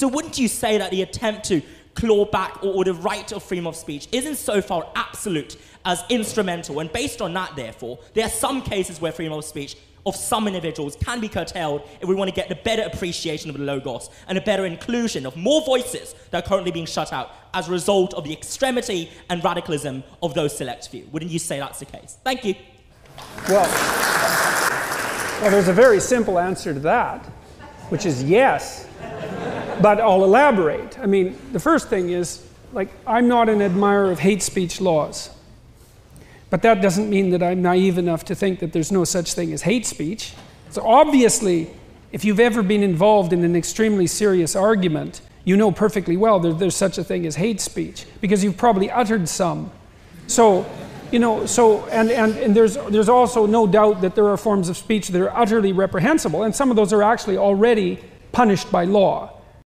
So wouldn't you say that the attempt to claw back or, or the right of freedom of speech isn't so far absolute as instrumental? And based on that, therefore, there are some cases where freedom of speech of some individuals can be curtailed if we want to get the better appreciation of the Logos and a better inclusion of more voices that are currently being shut out as a result of the extremity and radicalism of those select few. Wouldn't you say that's the case? Thank you. Well, well, there's a very simple answer to that, which is yes. But I'll elaborate. I mean, the first thing is, like, I'm not an admirer of hate speech laws. But that doesn't mean that I'm naive enough to think that there's no such thing as hate speech. So obviously, if you've ever been involved in an extremely serious argument, you know perfectly well that there's such a thing as hate speech because you've probably uttered some. So, you know, so, and, and, and there's, there's also no doubt that there are forms of speech that are utterly reprehensible, and some of those are actually already punished by law.